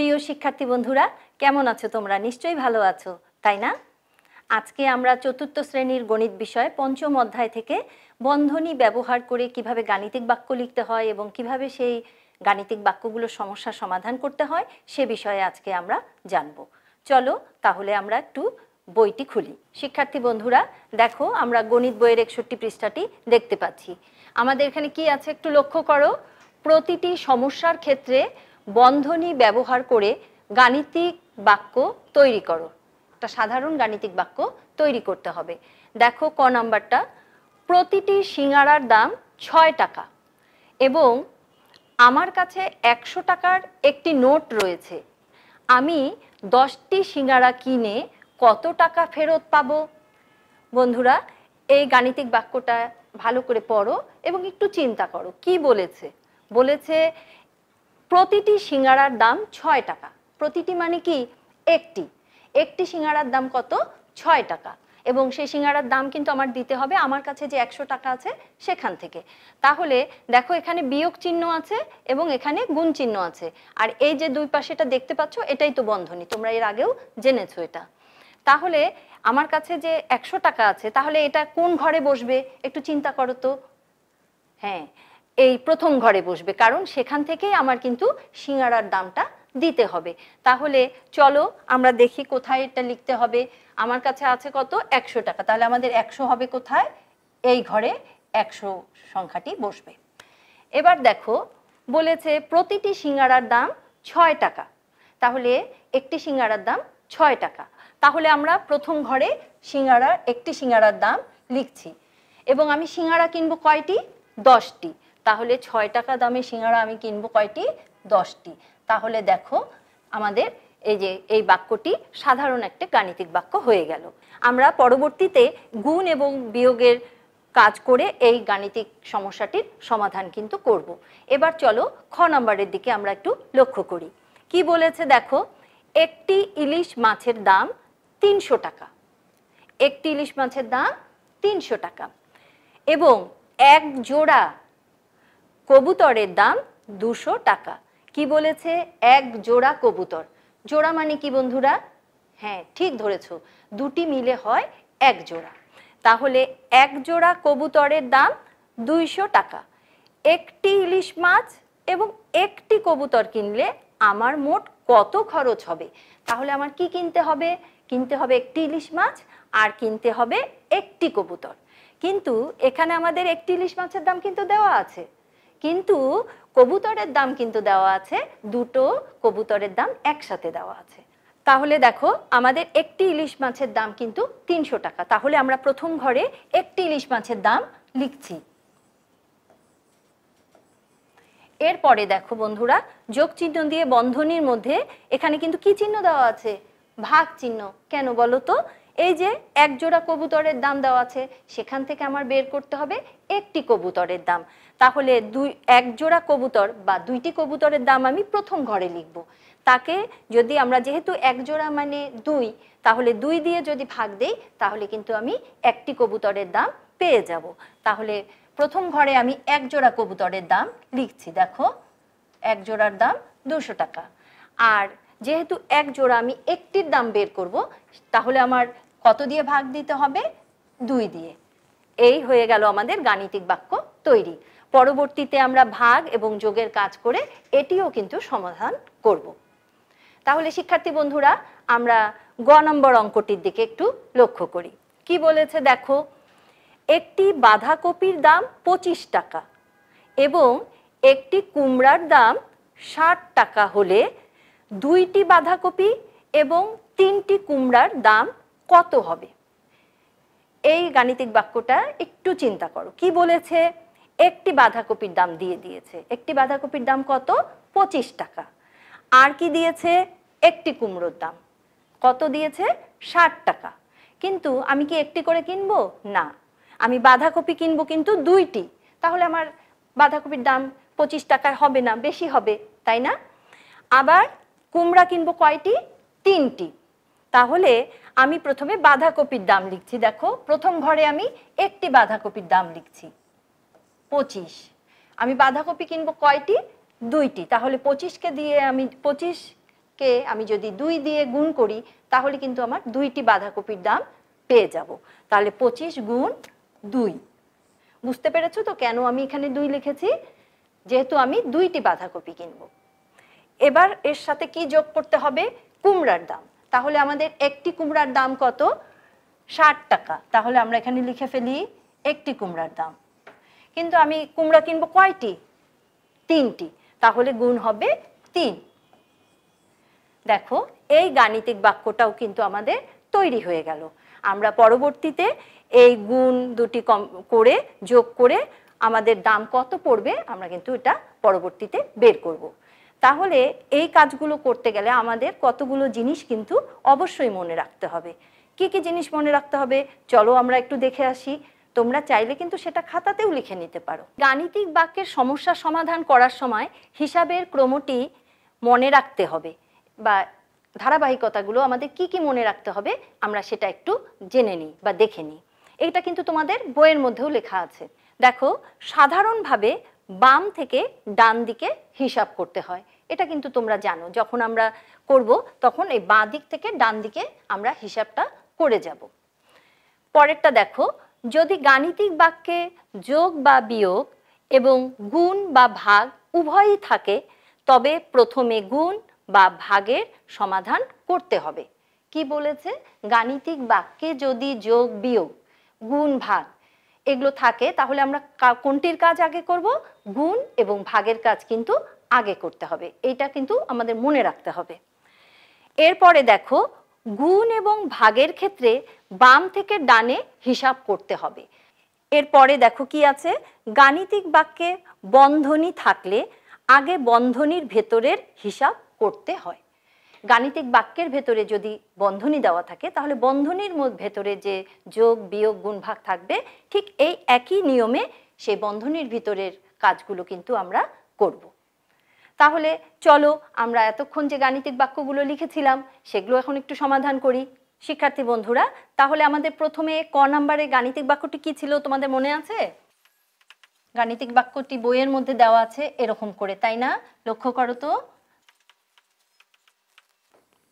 প্রিয় শিক্ষার্থী বন্ধুরা, কেমন আছো তোমরা? নিশ্চয়ই ভালো আছো, তাই না? আজকে আমরা চতুর্থ শ্রেণির গণিত বিষয় পঞ্চম অধ্যায় থেকে বন্ধনী ব্যবহার করে কীভাবে গাণিতিক বাক্য লিখতে হয় এবং কীভাবে সেই গাণিতিক বাক্যগুলোর সমস্যার সমাধান করতে হয়, সে বিষয়ে আজকে আমরা জানব। চলো তাহলে আমরা একটু বইটি খুলি। শিক্ষার্থী বন্ধুরা, দেখো আমরা গণিত বইয়ের একষট্টি পৃষ্ঠাটি দেখতে পাচ্ছি। আমাদের এখানে কি আছে একটু লক্ষ্য করো। প্রতিটি সমস্যার ক্ষেত্রে বন্ধনী ব্যবহার করে গাণিতিক বাক্য তৈরি করো। একটা সাধারণ গাণিতিক বাক্য তৈরি করতে হবে। দেখো ক নাম্বারটা। প্রতিটি সিঙ্গারার দাম ছয় টাকা এবং আমার কাছে একশো টাকার একটি নোট রয়েছে। আমি দশটি সিঙ্গারা কিনে কত টাকা ফেরত পাবো? বন্ধুরা, এই গাণিতিক বাক্যটা ভালো করে পড়ো এবং একটু চিন্তা করো। কি বলেছে? বলেছে প্রতিটি সিঙ্গারার দাম ছয় টাকা। প্রতিটি মানে কি? একটি। একটি সিঙ্গারার দাম কত? ছয় টাকা। এবং সেই সিঙ্গারার দাম কিন্তু আমার দিতে হবে, আমার কাছে যে একশো টাকা আছে সেখান থেকে। তাহলে দেখো এখানে বিয়োগ চিহ্ন আছে এবং এখানে গুণ চিহ্ন আছে। আর এই যে দুই পাশে এটা দেখতে পাচ্ছ, এটাই তো বন্ধনী, তোমরা এর আগেও জেনেছো এটা। তাহলে আমার কাছে যে একশো টাকা আছে, তাহলে এটা কোন ঘরে বসবে? একটু চিন্তা করো তো। হ্যাঁ এই প্রথম ঘরে বসবে। কারণ সেখান থেকেই আমার কিন্তু সিঙ্গারার দামটা দিতে হবে। তাহলে চলো আমরা দেখি কোথায় এটা লিখতে হবে। আমার কাছে আছে কত? একশো টাকা। তাহলে আমাদের একশো হবে কোথায়? এই ঘরে একশো সংখ্যাটি বসবে। এবার দেখো, বলেছে প্রতিটি সিঙ্গারার দাম ছয় টাকা। তাহলে একটি সিঙ্গারার দাম ছয় টাকা। তাহলে আমরা প্রথম ঘরে সিঙ্গারার, একটি সিঙ্গারার দাম লিখছি। এবং আমি সিঙ্গারা কিনবো কয়টি? দশটি। তাহলে ছয় টাকা দামে সিঙ্গারা আমি কিনবো কয়টি? দশটি। তাহলে দেখো আমাদের এই যে এই বাক্যটি সাধারণ একটা গাণিতিক বাক্য হয়ে গেল। আমরা পরবর্তীতে গুণ এবং বিয়োগের কাজ করে এই গাণিতিক সমস্যাটির সমাধান কিন্তু করব। এবার চলো খ নম্বরের দিকে আমরা একটু লক্ষ্য করি। কি বলেছে দেখো? একটি ইলিশ মাছের দাম তিনশো টাকা। একটি ইলিশ মাছের দাম তিনশো টাকা। এবং এক জোড়া কবুতরের দাম দুশো টাকা। কি বলেছে? এক জোড়া কবুতর। জোড়া মানে কি বন্ধুরা? হ্যাঁ ঠিক ধরেছো। দুটি মিলে হয় এক জোড়া। তাহলে এক জোড়া কবুতরের দাম দুইশো টাকা। একটি ইলিশ মাছ এবং একটি কবুতর কিনলে আমার মোট কত খরচ হবে? তাহলে আমার কি কিনতে হবে? কিনতে হবে একটি ইলিশ মাছ আর কিনতে হবে একটি কবুতর। কিন্তু এখানে আমাদের একটি ইলিশ মাছের দাম কিন্তু দেওয়া আছে। কিন্তু কবুতরের দাম কিন্তু দেওয়া আছে, দুটো কবুতরের দাম একসাথে দেওয়া আছে। তাহলে দেখো, আমাদের একটি ইলিশ মাছের দাম কিন্তু তিনশো টাকা। তাহলে আমরা প্রথম ঘরে একটি ইলিশ মাছের দাম লিখছি। এরপরে দেখো বন্ধুরা, যোগ চিহ্ন দিয়ে বন্ধনীর মধ্যে এখানে কিন্তু কি চিহ্ন দেওয়া আছে? ভাগ চিহ্ন। কেন বলো তো? এই যে এক জোড়া কবুতরের দাম দেওয়া আছে, সেখান থেকে আমার বের করতে হবে একটি কবুতরের দাম। তাহলে দুই, এক জোড়া কবুতর বা দুইটি কবুতরের দাম আমি প্রথম ঘরে লিখব। তাকে যদি আমরা যেহেতু এক জোড়া মানে দুই, তাহলে দুই দিয়ে যদি ভাগ দেই, তাহলে কিন্তু আমি একটি কবুতরের দাম পেয়ে যাব। তাহলে প্রথম ঘরে আমি এক জোড়া কবুতরের দাম লিখছি। দেখো, এক জোড়ার দাম দুশো টাকা। আর যেহেতু এক জোড়া আমি একটির দাম বের করব, তাহলে আমার কত দিয়ে ভাগ দিতে হবে? দুই দিয়ে। এই হয়ে গেল আমাদের গাণিতিক বাক্য তৈরি। পরবর্তীতে আমরা ভাগ এবং যোগের কাজ করে এটিও কিন্তু সমাধান করব। তাহলে শিক্ষার্থী বন্ধুরা, আমরা গ নম্বর অঙ্কটির দিকে একটু লক্ষ্য করি। কি বলেছে দেখো? একটি বাঁধাকপির দাম পঁচিশ টাকা এবং একটি কুমড়ার দাম ষাট টাকা হলে দুইটি বাঁধাকপি এবং তিনটি কুমড়ার দাম কত হবে? এই গাণিতিক বাক্যটা একটু চিন্তা করো। কি বলেছে? একটি বাঁধাকপির দাম দিয়ে দিয়েছে। একটি বাঁধাকপির দাম কত? পঁচিশ টাকা। আর কি দিয়েছে? একটি কুমড়োর দাম। কত দিয়েছে? ষাট টাকা। কিন্তু আমি কি একটি করে কিনবো? না। আমি বাঁধাকপি কিনবো কিন্তু দুইটি। তাহলে আমার বাঁধাকপির দাম পঁচিশ টাকায় হবে না, বেশি হবে, তাই না? আবার কুমড়া কিনবো কয়টি? তিনটি। তাহলে আমি প্রথমে বাঁধাকপির দাম লিখছি, দেখো। প্রথম ঘরে আমি একটি বাঁধাকপির দাম লিখছি। পঁচিশ। আমি বাঁধাকপি কিনবো কয়টি? দুইটি। তাহলে পঁচিশকে দিয়ে আমি পঁচিশ পঁচিশকে আমি যদি দুই দিয়ে গুণ করি, তাহলে কিন্তু আমার দুইটি বাঁধাকপির দাম পেয়ে যাব। তাহলে পঁচিশ গুণ দুই। বুঝতে পেরেছ তো কেন আমি এখানে দুই লিখেছি? যেহেতু আমি দুইটি বাঁধাকপি কিনবো। এবার এর সাথে কি যোগ করতে হবে? কুমড়ার দাম। তাহলে আমাদের একটি কুমড়ার দাম কত? ষাট টাকা। তাহলে আমরা এখানে লিখে ফেলি একটি কুমড়ার দাম। কিন্তু আমি কুমড়া কিনবো কয়টি? তিনটি। তাহলে গুণ হবে তিন। দেখো, এই গাণিতিক বাক্যটাও কিন্তু আমাদের তৈরি হয়ে গেল। আমরা পরবর্তীতে এই গুণ দুটি কম করে, যোগ করে আমাদের দাম কত পড়বে, আমরা কিন্তু এটা পরবর্তীতে বের করব। তাহলে এই কাজগুলো করতে গেলে আমাদের কতগুলো জিনিস কিন্তু অবশ্যই মনে রাখতে হবে। কি কি জিনিস মনে রাখতে হবে? চলো আমরা একটু দেখে আসি। তোমরা চাইলে কিন্তু সেটা খাতাতেও লিখে নিতে পারো। গাণিতিক বাক্যের সমস্যা সমাধান করার সময় হিসাবের ক্রমটি মনে রাখতে হবে বা ধারাবাহিকতাগুলো আমাদের কি কি মনে রাখতে হবে আমরা সেটা একটু জেনে নিই বা দেখে নিই। এটা কিন্তু তোমাদের বইয়ের মধ্যেও লেখা আছে। দেখো, সাধারণভাবে বাম থেকে ডান দিকে হিসাব করতে হয়। এটা কিন্তু তোমরা জানো। যখন আমরা করব, তখন এই বাঁ দিক থেকে ডান দিকে আমরা হিসাবটা করে যাব। পরেরটা দেখো, যদি গাণিতিক বাক্যে যোগ বা বিয়োগ এবং গুণ বা ভাগ উভয়ই থাকে, তবে প্রথমে গুণ বা ভাগের সমাধান করতে হবে। কি বলেছে? গাণিতিক বাক্যে যদি যোগ, বিয়োগ, গুণ, ভাগ এগুলো থাকে, তাহলে আমরা কোনটির কাজ আগে করব? গুণ এবং ভাগের কাজ কিন্তু আগে করতে হবে। এটা কিন্তু আমাদের মনে রাখতে হবে। এরপরে দেখো, গুণ এবং ভাগের ক্ষেত্রে বাম থেকে ডানে হিসাব করতে হবে। এরপরে দেখো কি আছে? গাণিতিক বাক্যে বন্ধনী থাকলে আগে বন্ধনীর ভেতরের হিসাব করতে হয়। গাণিতিক বাক্যের ভেতরে যদি বন্ধনী দেওয়া থাকে, তাহলে বন্ধনীর ভেতরে যে যোগ, বিয়োগ গুণ ভাগ থাকবে, ঠিক এই একই নিয়মে সেই বন্ধনীর ভিতরের কাজগুলো কিন্তু আমরা করব। তাহলে চলো আমরা এতক্ষণ যে গাণিতিক বাক্যগুলো লিখেছিলাম, সেগুলো এখন একটু সমাধান করি। শিক্ষার্থী বন্ধুরা, তাহলে আমাদের প্রথমে ক নাম্বারে গাণিতিক বাক্যটি কি ছিল তোমাদের মনে আছে? গাণিতিক বাক্যটি বইয়ের মধ্যে দেওয়া আছে, এরকম করে, তাই না? লক্ষ্য করো তো।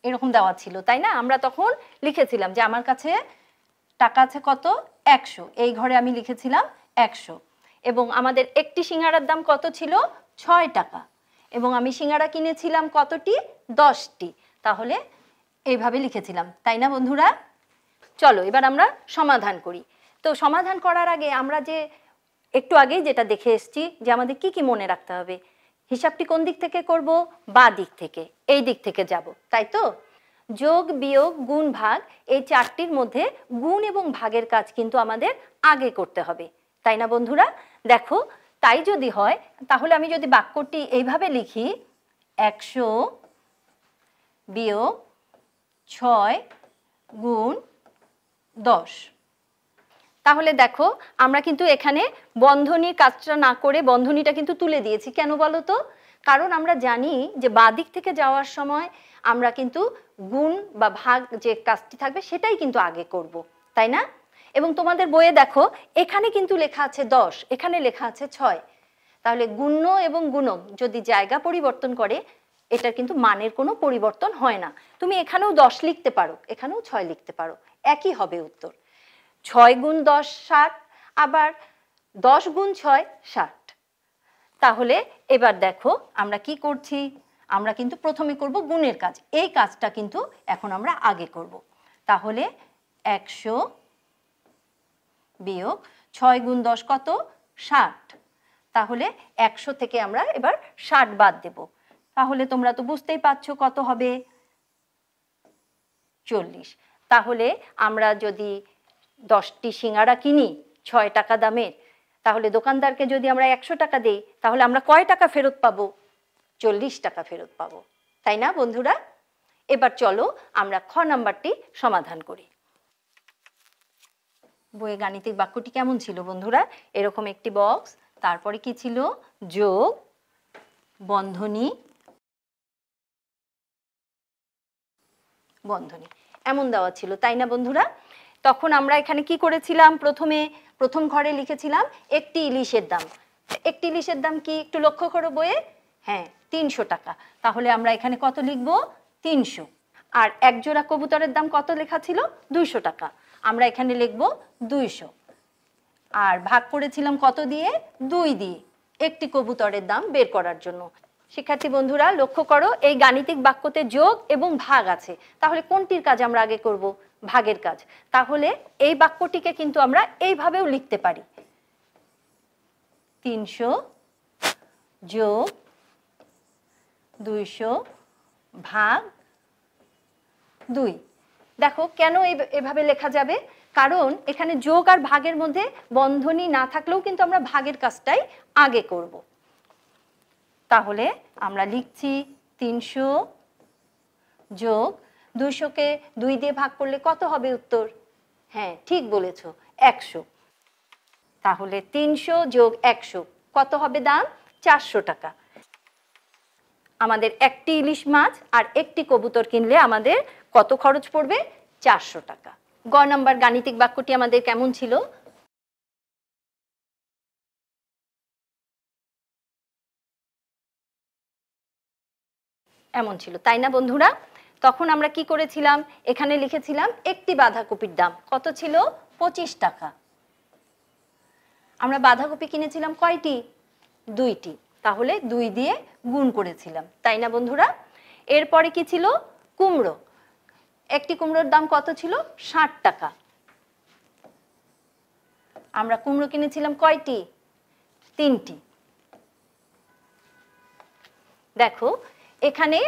এরকম দেওয়া ছিল, তাই না? আমরা তখন লিখেছিলাম যে আমার কাছে টাকা আছে কত? একশো। এই ঘরে আমি লিখেছিলাম একশো। এবং আমাদের একটি সিঙ্গারার দাম কত ছিল? ছয় টাকা। এবং আমি সিঙ্গারা কিনেছিলাম কতটি? দশটি। তাহলে এইভাবে লিখেছিলাম, তাই না বন্ধুরা? চলো, এবার আমরা সমাধান করি। তো সমাধান করার আগে আমরা যে একটু আগেই যেটা দেখে এসেছি যে আমাদের কি কি মনে রাখতে হবে। হিসাবটি কোন দিক থেকে করব? বা দিক থেকে। এই দিক থেকে যাব, তাই তো? যোগ, বিয়োগ, গুণ, ভাগ, এই চারটির মধ্যে গুণ এবং ভাগের কাজ কিন্তু আমাদের আগে করতে হবে, তাই না বন্ধুরা? দেখো, তাই যদি হয়, তাহলে আমি যদি বাক্যটি এইভাবে লিখি, একশো বিয়োগ ছয় গুণ দশ। তাহলে দেখো, আমরা কিন্তু এখানে বন্ধনীর কাজটা না করে বন্ধনীটা কিন্তু তুলে দিয়েছি। কেন বলো তো? কারণ আমরা জানি যে বাদিক থেকে যাওয়ার সময় আমরা কিন্তু গুণ বা ভাগ যে কাজটি থাকবে সেটাই কিন্তু আগে করব, তাই না? এবং তোমাদের বইয়ে দেখো, এখানে কিন্তু লেখা আছে দশ, এখানে লেখা আছে ছয়। তাহলে গুণ্য এবং গুণক যদি জায়গা পরিবর্তন করে, এটার কিন্তু মানের কোনো পরিবর্তন হয় না। তুমি এখানেও দশ লিখতে পারো, এখানেও ছয় লিখতে পারো। একই হবে উত্তর। ছয় গুণ দশ ষাট, আবার দশ গুণ ছয় ষাট। তাহলে এবার দেখো আমরা কি করছি? আমরা কিন্তু প্রথমে করব গুণের কাজ। এই কাজটা কিন্তু এখন আমরা আগে করব। তাহলে একশো বিয়োগ ছয় গুণ দশ কত? ষাট। তাহলে একশো থেকে আমরা এবার ষাট বাদ দেব। তাহলে তোমরা তো বুঝতেই পারছ কত হবে? চল্লিশ। তাহলে আমরা যদি দশটি সিঙ্গারা কিনি, ছয় টাকা দামের, তাহলে দোকানদারকে যদি আমরা একশো টাকা দেই, তাহলে আমরা কয় টাকা ফেরত পাবো? চল্লিশ টাকা ফেরত পাবো। তাই না বন্ধুরা? এবার চলো আমরা খ নাম্বারটি সমাধান করি। বইয়ে গাণিতিক বাক্যটি কেমন ছিল বন্ধুরা? এরকম একটি বক্স, তারপরে কি ছিল? যোগ, বন্ধনী বন্ধনী। এমন দেওয়া ছিল, তাই না বন্ধুরা? তখন আমরা এখানে কি করেছিলাম? প্রথমে প্রথম ঘরে লিখেছিলাম একটি ইলিশের দাম। একটি ইলিশের দাম কি একটু লক্ষ্য করো বইয়ে? হ্যাঁ তিনশো টাকা। তাহলে আমরা এখানে কত লিখব? তিনশো। আর এক জোড়া কবুতরের দাম কত লেখা ছিল? দুইশো টাকা। আমরা এখানে লিখব দুইশো। আর ভাগ করেছিলাম কত দিয়ে? দুই দিয়ে। একটি কবুতরের দাম বের করার জন্য। শিক্ষার্থী বন্ধুরা, লক্ষ্য করো, এই গাণিতিক বাক্যতে যোগ এবং ভাগ আছে। তাহলে কোনটির কাজ আমরা আগে করব? ভাগের কাজ। তাহলে এই বাক্যটিকে কিন্তু আমরা এইভাবেও লিখতে পারি। তিনশো যোগ দুইশো ভাগ দুই। দেখো, কেন এভাবে লেখা যাবে? কারণ এখানে যোগ আর ভাগের মধ্যে বন্ধনী না থাকলেও কিন্তু আমরা ভাগের কাজটাই আগে করব। তাহলে আমরা লিখছি তিনশো যোগ দুইশোকে দুই দিয়ে ভাগ করলে কত হবে উত্তর? হ্যাঁ ঠিক বলেছ, একশো। তাহলে তিনশো যোগ একশো, কত হবে দাম? চারশো টাকা। আমাদের একটি ইলিশ মাছ আর একটি কবুতর কিনলে আমাদের কত খরচ পড়বে? চারশো টাকা। গ নাম্বার গাণিতিক বাক্যটি আমাদের কেমন ছিল? এমন ছিল, তাই না বন্ধুরা? তখন আমরা কি করেছিলাম? এখানে লিখেছিলাম, একটি বাঁধাকপির দাম কত ছিল? পঁচিশ টাকা। আমরা বাঁধাকপি কিনেছিলাম কয়টি? দুইটি। তাহলে দুই দিয়ে গুণ করেছিলাম, তাই না বন্ধুরা? এরপরে কি ছিল? কুমড়ো। একটি কুমড়োর দাম কত ছিল? ষাট টাকা। আমরা কুমড়ো কিনেছিলাম কয়টি? তিনটি। দেখো এখানে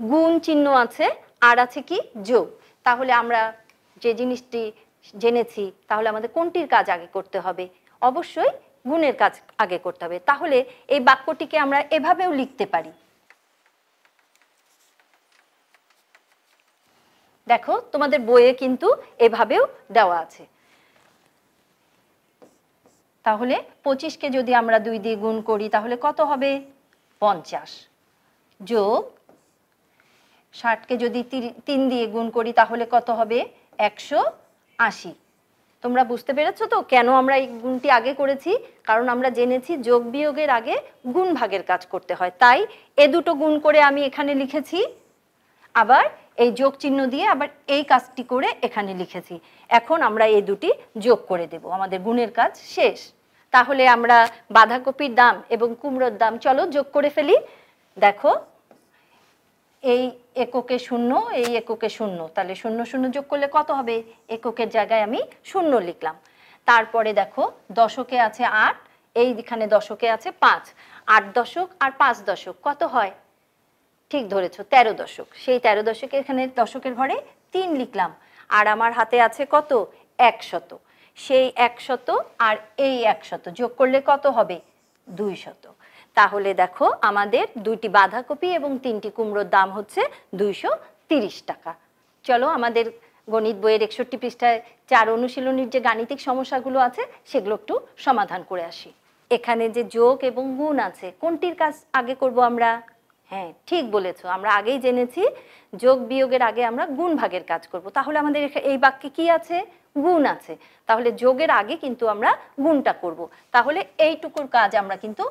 গুণ চিহ্ন আছে, আর আছে কি যোগ। তাহলে আমরা যে জিনিসটি জেনেছি, তাহলে আমাদের কোনটির কাজ আগে করতে হবে? অবশ্যই গুণের কাজ আগে করতে হবে। তাহলে এই বাক্যটিকে আমরা এভাবেও লিখতে পারি। দেখো, তোমাদের বইয়ে কিন্তু এভাবেও দেওয়া আছে। তাহলে পঁচিশকে যদি আমরা দুই দিয়ে গুণ করি, তাহলে কত হবে? পঞ্চাশ। যোগ ষাটকে যদি তিন দিয়ে গুণ করি, তাহলে কত হবে? একশো আশি। তোমরা বুঝতে পেরেছ তো কেন আমরা এই গুণটি আগে করেছি? কারণ আমরা জেনেছি যোগ বিয়োগের আগে গুণ ভাগের কাজ করতে হয়। তাই এ দুটো গুণ করে আমি এখানে লিখেছি। আবার এই যোগ চিহ্ন দিয়ে আবার এই কাজটি করে এখানে লিখেছি। এখন আমরা এই দুটি যোগ করে দেব। আমাদের গুণের কাজ শেষ। তাহলে আমরা বাঁধাকপির দাম এবং কুমড়োর দাম, চলো যোগ করে ফেলি। দেখো, এই এককে শূন্য, এই এককে শূন্য, তাহলে শূন্য শূন্য যোগ করলে কত হবে? এককের জায়গায় আমি শূন্য লিখলাম। তারপরে দেখো, দশকে আছে আট, এইখানে দশকে আছে পাঁচ। আট দশক আর পাঁচ দশক, কত হয়? ঠিক ধরেছো, তেরো দশক। সেই তেরো দশকের এখানে দশকের ঘরে তিন লিখলাম। আর আমার হাতে আছে কত? একশত। সেই একশত আর এই একশত যোগ করলে কত হবে? দুই শত তাহলে দেখো আমাদের দুইটি বাঁধাকপি এবং তিনটি কুমড়োর দাম হচ্ছে দুইশো টাকা। চলো আমাদের গণিত বইয়ের একষট্টি পৃষ্ঠায় চার অনুশীলনীর যে গাণিতিক সমস্যাগুলো আছে, সেগুলো একটু সমাধান করে আসি। এখানে যে যোগ এবং গুণ আছে, কোনটির কাজ আগে করব আমরা? হ্যাঁ ঠিক বলেছ। আমরা আগেই জেনেছি, যোগ বিয়োগের আগে আমরা গুণ ভাগের কাজ করব। তাহলে আমাদের এই বাক্যে কি আছে? গুণ আছে। তাহলে যোগের আগে কিন্তু আমরা গুণটা করব। তাহলে এইটুকুর কাজ আমরা কিন্তু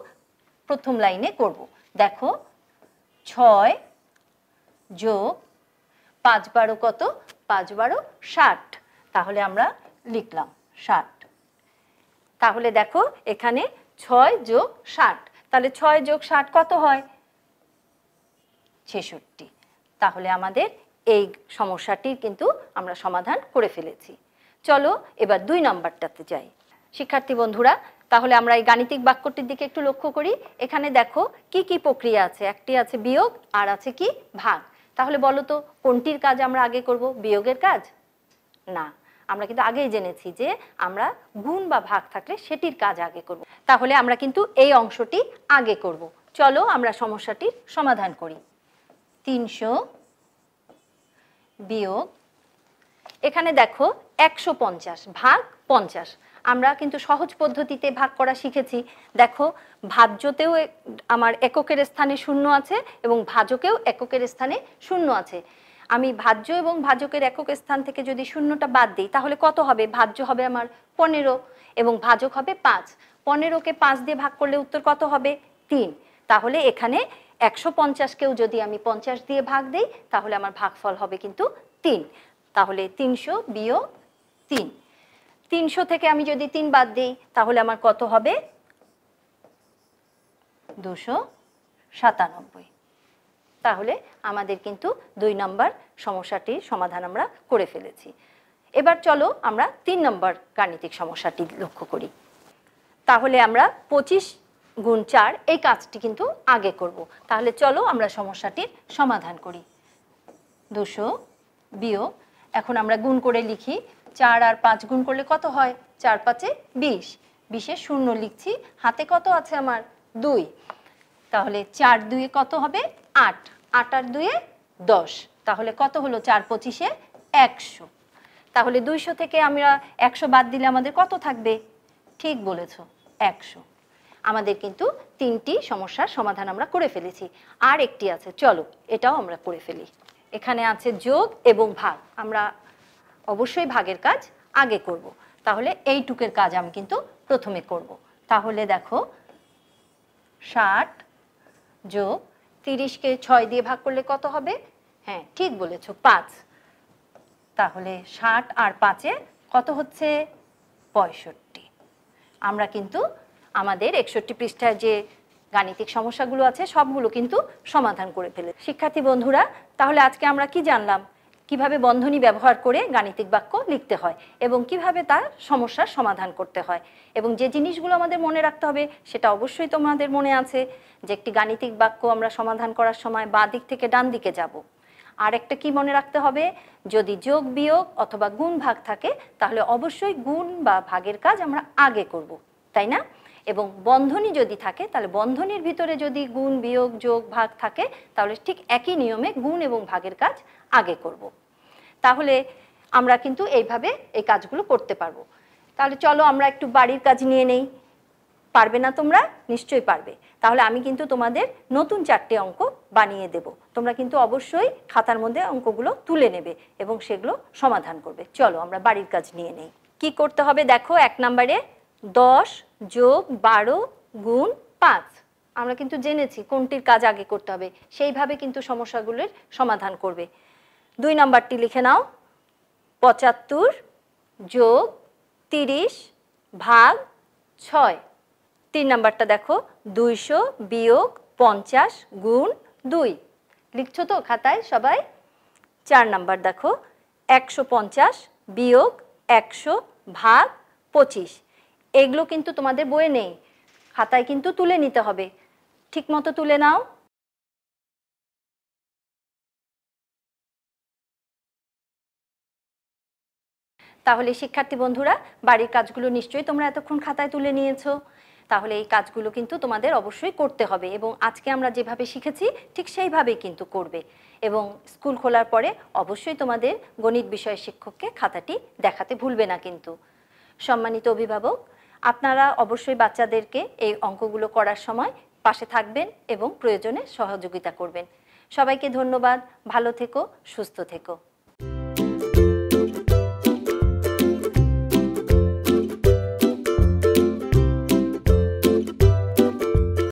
প্রথম লাইনে করব। দেখো, ছয় যোগ পাঁচ বারো কত? পাঁচ বারো ষাট। তাহলে আমরা লিখলাম ষাট। তাহলে দেখো, এখানে ছয় যোগ ষাট। তাহলে ছয় যোগ ষাট কত হয়? ছেষট্টি। তাহলে আমাদের এই সমস্যাটির কিন্তু আমরা সমাধান করে ফেলেছি। চলো এবার দুই নাম্বারটাতে যাই। শিক্ষার্থী বন্ধুরা তাহলে আমরা এই গাণিতিক বাক্যটির দিকে একটু লক্ষ্য করি। এখানে দেখো কি কি প্রক্রিয়া আছে? একটি আছে বিয়োগ, আর আছে কি ভাগ। তাহলে বলো তো, কোনটির কাজ আমরা আগে করব? বিয়োগের কাজ? না। আমরা কিন্তু আগেই জেনেছি যে আমরা গুণ বা ভাগ থাকলে সেটির কাজ আগে করব। তাহলে আমরা কিন্তু এই অংশটি আগে করব। চলো আমরা সমস্যাটির সমাধান করি। তিনশো বিয়োগ, এখানে দেখো একশো পঞ্চাশ, ভাগ পঞ্চাশ। আমরা কিন্তু সহজ পদ্ধতিতে ভাগ করা শিখেছি। দেখো, ভাজ্যতেও আমার এককের স্থানে শূন্য আছে এবং ভাজকেও এককের স্থানে শূন্য আছে। আমি ভাজ্য এবং ভাজকের একক স্থান থেকে যদি শূন্যটা বাদ দিই, তাহলে কত হবে? ভাজ্য হবে আমার পনেরো এবং ভাজক হবে পাঁচ। পনেরোকে পাঁচ দিয়ে ভাগ করলে উত্তর কত হবে? তিন। তাহলে এখানে একশো পঞ্চাশকেও যদি আমি পঞ্চাশ দিয়ে ভাগ দিই, তাহলে আমার ভাগফল হবে কিন্তু তিন। তাহলে তিনশো বিয়োগ তিন। তিনশো থেকে আমি যদি তিন বাদ দিই, তাহলে আমার কত হবে? দুশো সাতানব্বই। তাহলে আমাদের কিন্তু দুই নম্বর সমস্যাটির সমাধান আমরা করে ফেলেছি। এবার চলো আমরা তিন নম্বর গাণিতিক সমস্যাটি লক্ষ্য করি। তাহলে আমরা পঁচিশ গুণ চার, এই কাজটি কিন্তু আগে করব। তাহলে চলো আমরা সমস্যাটির সমাধান করি। দুশো বিয়োগ, এখন আমরা গুণ করে লিখি চার আর পাঁচ গুণ করলে কত হয়? চার পাঁচে বিশ। বিশে শূন্য লিখছি, হাতে কত আছে আমার? দুই। তাহলে চার দুয়ে কত হবে? আট। আট আর দুয়ে দশ। তাহলে কত হলো চার পঁচিশে একশো? তাহলে দুইশো থেকে আমরা একশো বাদ দিলে আমাদের কত থাকবে? ঠিক বলেছ, একশো। আমাদের কিন্তু তিনটি সমস্যার সমাধান আমরা করে ফেলেছি। আর একটি আছে, চলো এটাও আমরা করে ফেলি। এখানে আছে যোগ এবং ভাগ। আমরা অবশ্যই ভাগের কাজ আগে করব। তাহলে এইটুকের কাজ আমি কিন্তু প্রথমে করব। তাহলে দেখো, ষাট যোগ তিরিশকে ছয় দিয়ে ভাগ করলে কত হবে? হ্যাঁ ঠিক বলেছ, পাঁচ। তাহলে ষাট আর পাঁচে কত হচ্ছে? পঁয়ষট্টি। আমরা কিন্তু আমাদের একষট্টি পৃষ্ঠার যে গাণিতিক সমস্যাগুলো আছে, সবগুলো কিন্তু সমাধান করে ফেলে শিক্ষার্থী বন্ধুরা, তাহলে আজকে আমরা কি জানলাম? কীভাবে বন্ধনী ব্যবহার করে গাণিতিক বাক্য লিখতে হয় এবং কীভাবে তার সমস্যার সমাধান করতে হয় এবং যে জিনিসগুলো আমাদের মনে রাখতে হবে সেটা অবশ্যই তোমাদের মনে আছে যে একটি গাণিতিক বাক্য আমরা সমাধান করার সময় বাঁ দিক থেকে ডান দিকে যাব। আর একটা কি মনে রাখতে হবে? যদি যোগ, বিয়োগ অথবা গুণ ভাগ থাকে, তাহলে অবশ্যই গুণ বা ভাগের কাজ আমরা আগে করব, তাই না? এবং বন্ধনী যদি থাকে, তাহলে বন্ধনীর ভিতরে যদি গুণ, বিয়োগ, যোগ, ভাগ থাকে, তাহলে ঠিক একই নিয়মে গুণ এবং ভাগের কাজ আগে করব। তাহলে আমরা কিন্তু এইভাবে এই কাজগুলো করতে পারব। তাহলে চলো আমরা একটু বাড়ির কাজ নিয়ে নেই। পারবে না তোমরা? নিশ্চয়ই পারবে। তাহলে আমি কিন্তু তোমাদের নতুন চারটে অঙ্ক বানিয়ে দেব। তোমরা কিন্তু অবশ্যই খাতার মধ্যে অঙ্কগুলো তুলে নেবে এবং সেগুলো সমাধান করবে। চলো আমরা বাড়ির কাজ নিয়ে নেই। কি করতে হবে দেখো এক নম্বরে? দশ যোগ বারো গুণ পাঁচ। আমরা কিন্তু জেনেছি কোনটির কাজ আগে করতে হবে, সেইভাবে কিন্তু সমস্যাগুলোর সমাধান করবে। দুই নম্বরটি লিখে নাও। পঁচাত্তর যোগ তিরিশ ভাগ ছয়। তিন নাম্বারটা দেখো, দুইশো বিয়োগ পঞ্চাশ গুণ দুই। লিখছো তো খাতায় সবাই? চার নাম্বার দেখো, একশো পঞ্চাশ বিয়োগ একশো ভাগ পঁচিশ। এগুলো কিন্তু তোমাদের বইয়ে নেই। খাতায় কিন্তু তুলে নিতে হবে। ঠিক মতো তুলে নাও। তাহলে শিক্ষার্থী বন্ধুরা, বাড়ির কাজগুলো নিশ্চয়ই তোমরা এতক্ষণ খাতায় তুলে নিয়েছো। তাহলে এই কাজগুলো কিন্তু তোমাদের অবশ্যই করতে হবে এবং আজকে আমরা যেভাবে শিখেছি, ঠিক সেইভাবেই কিন্তু করবে। এবং স্কুল খোলার পরে অবশ্যই তোমাদের গণিত বিষয় শিক্ষককে খাতাটি দেখাতে ভুলবে না কিন্তু। সম্মানিত অভিভাবক আপনারা অবশ্যই বাচ্চাদেরকে এই অঙ্কগুলো করার সময় পাশে থাকবেন এবং প্রয়োজনে সহযোগিতা করবেন। সবাইকে ধন্যবাদ, ভালো থেকো, সুস্থ থেকো।